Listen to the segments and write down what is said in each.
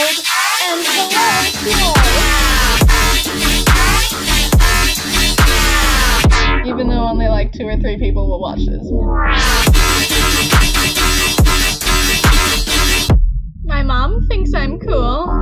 cold and. Even though only like two or three people will watch this. My mom thinks I'm cool.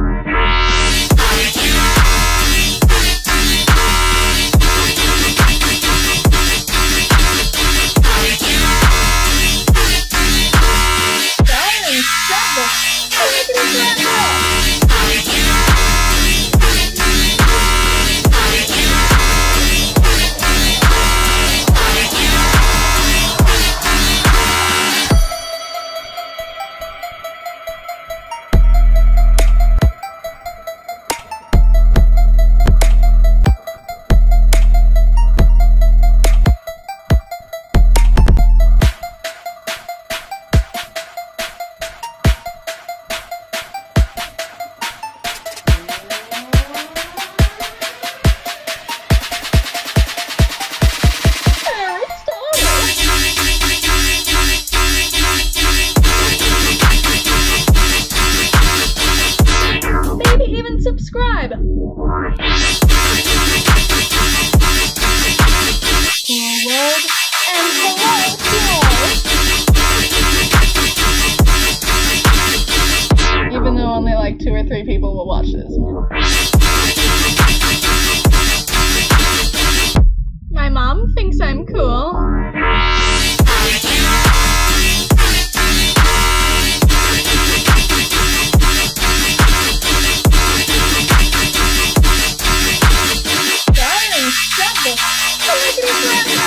Subscribe. Even though only like two or three people will watch this. Come on,